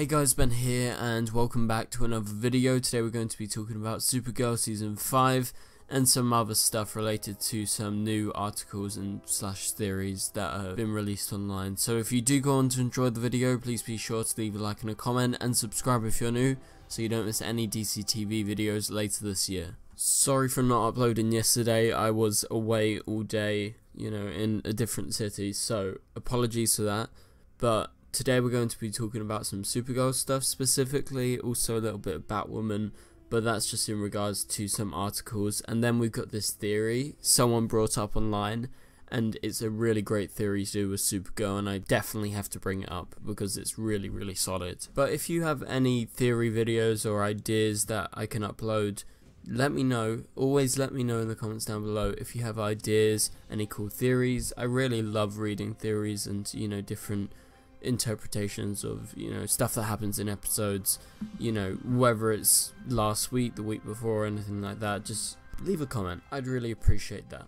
Hey guys, Ben here and welcome back to another video. Today we're going to be talking about Supergirl Season 5 and some other stuff related to some new articles and slash theories that have been released online. So if you do go on to enjoy the video, please be sure to leave a like and a comment and subscribe if you're new so you don't miss any DCTV videos later this year. Sorry for not uploading yesterday, I was away all day, you know, in a different city, so apologies for that, but today we're going to be talking about some Supergirl stuff specifically, also a little bit of Batwoman, but that's just in regards to some articles. And then we've got this theory someone brought up online, and it's a really great theory to do with Supergirl, and I definitely have to bring it up because it's really, really solid. But if you have any theory videos or ideas that I can upload, let me know. Always let me know in the comments down below if you have ideas, any cool theories. I really love reading theories and, you know, different interpretations of you know stuff that happens in episodes you know whether it's last week the week before or anything like that just leave a comment. I'd really appreciate that.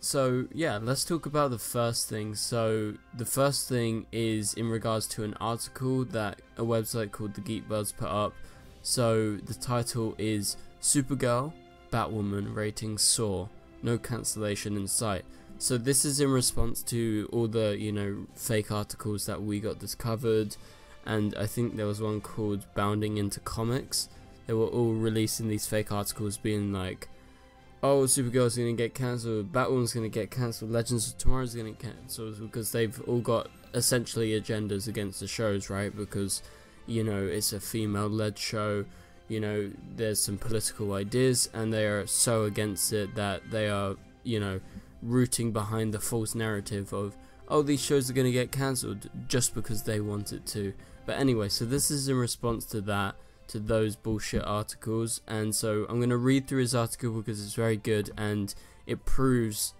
So yeah let's talk about the first thing. So the first thing is in regards to an article that a website called the geek buzz put up. So the title is supergirl batwoman ratings soar no cancellation in sight so this is in response to all the, you know, fake articles that we got discovered. And I think there was one called Bounding into Comics. They were all releasing these fake articles being like, oh, Supergirl's gonna get cancelled, Batwoman's gonna get cancelled, Legends of Tomorrow's gonna get cancelled. Because they've all got essentially agendas against the shows, right? Because, you know, it's a female led show, you know, there's some political ideas and they are so against it that they are, you know, rooting behind the false narrative of oh these shows are going to get cancelled just because they want it to. But anyway so this is in response to that to those bullshit articles. And so I'm going to read through his article because it's very good and it proves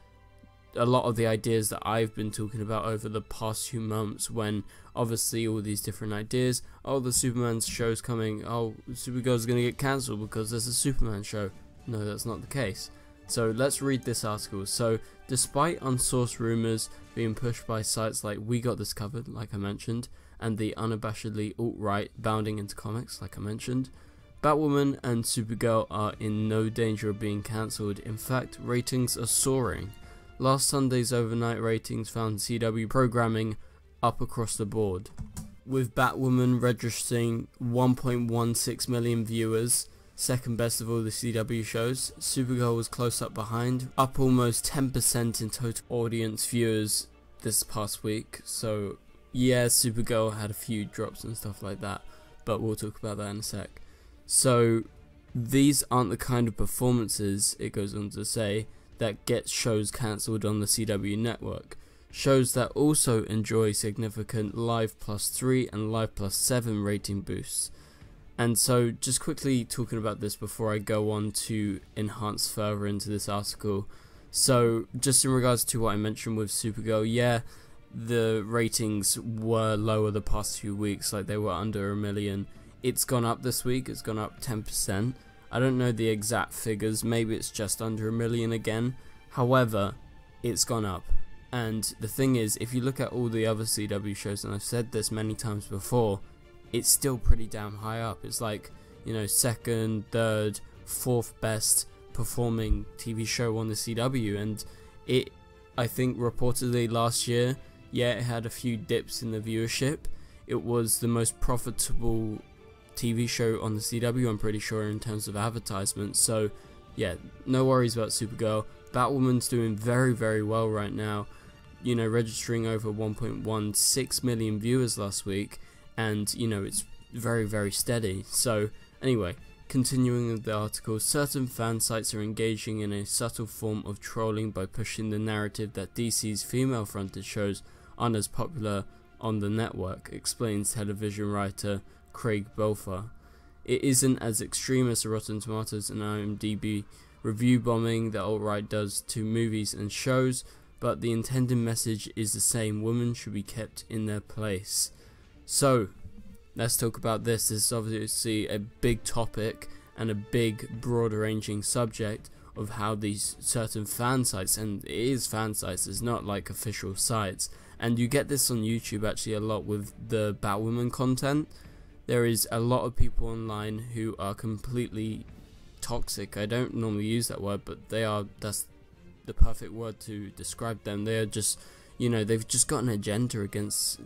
a lot of the ideas that I've been talking about over the past few months when obviously all these different ideas oh the Superman show's coming oh Supergirl's going to get cancelled because there's a Superman show. No that's not the case so let's read this article. So, despite unsourced rumours being pushed by sites like We Got This Covered, like I mentioned, and the unabashedly alt right bounding into comics, like I mentioned, Batwoman and Supergirl are in no danger of being cancelled. In fact, ratings are soaring. Last Sunday's overnight ratings found CW programming up across the board, with Batwoman registering 1.16 million viewers second best of all the CW shows. Supergirl was close up behind, up almost 10% in total audience viewers this past week. So yeah, Supergirl had a few drops and stuff like that, but we'll talk about that in a sec. So these aren't the kind of performances, it goes on to say, that get shows cancelled on the CW network. Shows that also enjoy significant Live Plus 3 and Live Plus 7 rating boosts. And so, just quickly talking about this before I go on to enhance further into this article. So, just in regards to what I mentioned with Supergirl, yeah, the ratings were lower the past few weeks, like they were under a million. It's gone up this week, it's gone up 10%. I don't know the exact figures, maybe it's just under a million again. However, it's gone up. And the thing is, if you look at all the other CW shows, and I've said this many times before, it's still pretty damn high up. It's like, you know, second, third, fourth best performing TV show on the CW. And it, I think, reportedly last year, yeah, it had a few dips in the viewership. It was the most profitable TV show on the CW, I'm pretty sure, in terms of advertisements. So, yeah, no worries about Supergirl. Batwoman's doing very, very well right now. You know, registering over 1.16 million viewers last week and you know it's very very steady. So anyway continuing with the article certain fan sites are engaging in a subtle form of trolling by pushing the narrative that DC's female fronted shows aren't as popular on the network explains television writer Craig Belfer. It isn't as extreme as the Rotten Tomatoes and IMDb review bombing that alt-right does to movies and shows but the intended message is the same. Women should be kept in their place so, let's talk about this. This is obviously a big topic and a big, broader ranging subject of how these certain fan sites, and it is fan sites, it's not like official sites, and you get this on YouTube actually a lot with the Batwoman content. there is a lot of people online who are completely toxic. I don't normally use that word, but they are. That's the perfect word to describe them. They are just, you know, they've just got an agenda against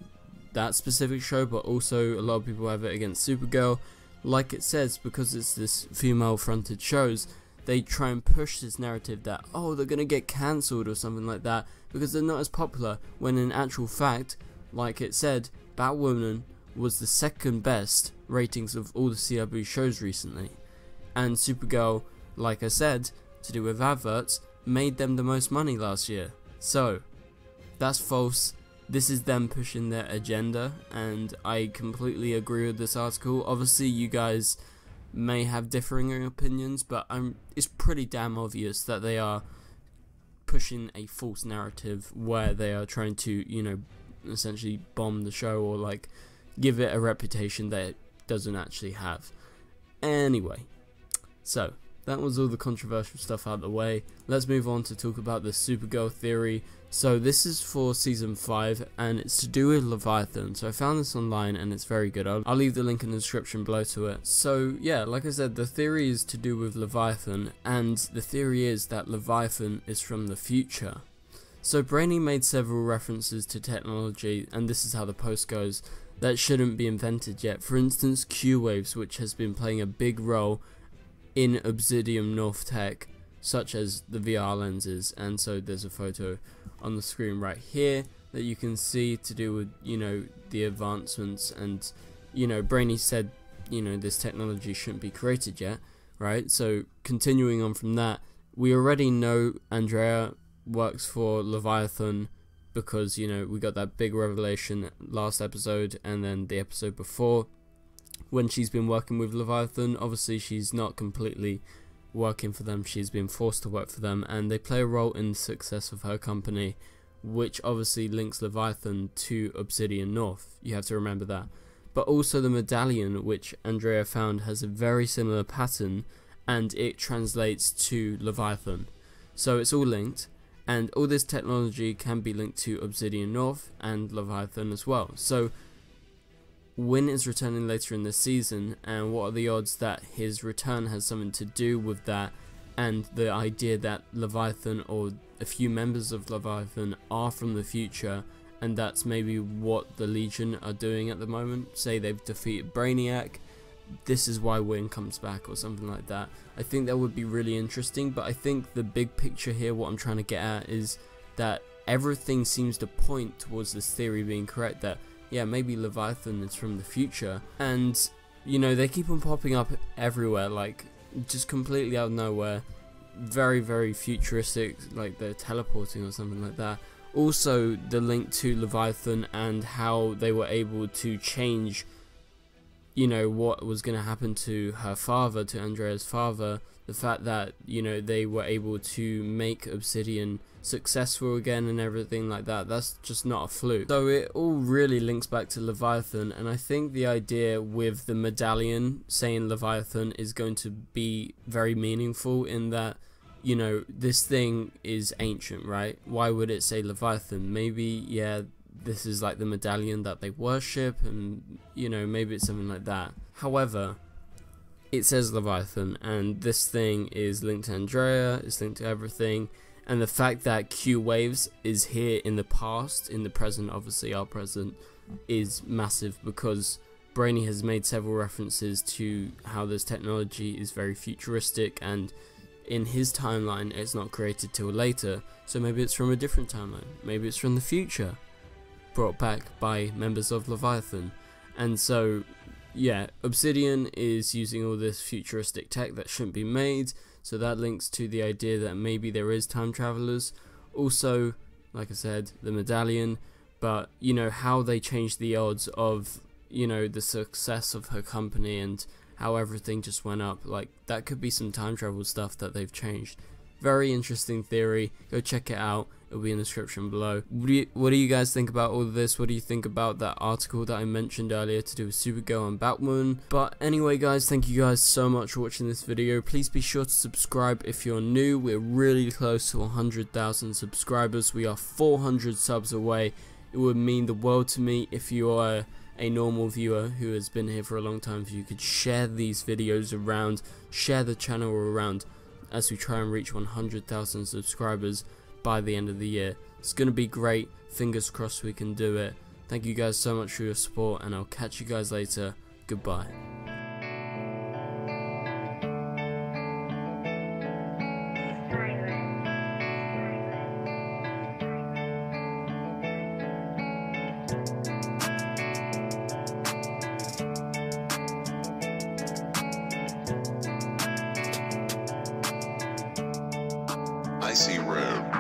that specific show, but also a lot of people have it against Supergirl. Like it says, because it's this female-fronted shows, they try and push this narrative that oh they're gonna get cancelled or something like that because they're not as popular. When in actual fact, like it said, Batwoman was the second best ratings of all the CW shows recently, and Supergirl, like I said, to do with adverts, made them the most money last year. So, that's false. This is them pushing their agenda, and I completely agree with this article. Obviously, you guys may have differing opinions, but I'm, it's pretty damn obvious that they are pushing a false narrative where they are trying to, you know, essentially bomb the show or like give it a reputation that it doesn't actually have. Anyway, so that was all the controversial stuff out of the way. Let's move on to talk about the Supergirl theory. So this is for season 5 and it's to do with Leviathan. So I found this online and it's very good. I'll, I'll, leave the link in the description below to it. So yeah, like I said, the theory is to do with Leviathan and the theory is that Leviathan is from the future. So Brainy made several references to technology and this is how the post goes that shouldn't be invented yet. For instance, Q-Waves which has been playing a big role in Obsidian North Tech, such as the VR lenses, and so there's a photo on the screen right here that you can see to do with you know the advancements and you know Brainy said you know this technology shouldn't be created yet, right? So continuing on from that, we already know Andrea works for Leviathan because you know we got that big revelation last episode and then the episode before when she's been working with Leviathan. Obviously, she's not completely working for them, she's been forced to work for them, and they play a role in the success of her company, which obviously links Leviathan to Obsidian North. You have to remember that. But also, the medallion, which Andrea found, has a very similar pattern and it translates to Leviathan. So it's all linked, and all this technology can be linked to Obsidian North and Leviathan as well. So Winn is returning later in the season, and what are the odds that his return has something to do with that, and the idea that Leviathan or a few members of Leviathan are from the future, and that's maybe what the Legion are doing at the moment. Say they've defeated Brainiac, this is why Winn comes back, or something like that. I think that would be really interesting, but I think the big picture here, what I'm trying to get at, is that everything seems to point towards this theory being correct that yeah, maybe Leviathan is from the future. And, you know, they keep on popping up everywhere, like, just completely out of nowhere. Very, very futuristic, like they're teleporting or something like that. Also, the link to Leviathan and how they were able to change, you know, what was going to happen to her father, to Andrea's father. The fact that, you know, they were able to make Obsidian successful again and everything like that. That's just not a fluke. So it all really links back to Leviathan, and I think the idea with the medallion saying Leviathan is going to be very meaningful in that you know, this thing is ancient, right? Why would it say Leviathan? Maybe, yeah, this is like the medallion that they worship, and, you know, maybe it's something like that. However, it says Leviathan, and this thing is linked to Andrea, it's linked to everything, and the fact that Q Waves is here in the past, in the present, obviously our present, is massive because Brainy has made several references to how this technology is very futuristic and in his timeline it's not created till later, so maybe it's from a different timeline, maybe it's from the future, brought back by members of Leviathan. And so, yeah, Obsidian is using all this futuristic tech that shouldn't be made, so that links to the idea that maybe there is time travelers. Also, like I said, the medallion, but you know how they changed the odds of you know the success of her company and how everything just went up. Like that could be some time travel stuff that they've changed. Very interesting theory. Go check it out. It'll be in the description below. What do, you, what do you guys think about all of this? What do you think about that article that I mentioned earlier to do with Supergirl and Batwoman? But anyway guys, thank you guys so much for watching this video. Please be sure to subscribe if you're new. We're really close to 100,000 subscribers. We are 400 subs away. It would mean the world to me if you are a normal viewer who has been here for a long time, if you could share these videos around, share the channel around as we try and reach 100,000 subscribers by the end of the year. It's going to be great. Fingers crossed we can do it. Thank you guys so much for your support, and I'll catch you guys later. Goodbye. Icy Road.